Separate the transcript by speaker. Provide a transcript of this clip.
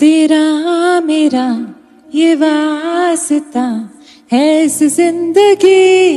Speaker 1: तेरा मेरा ये वास्ता है इस ज़िंदगी।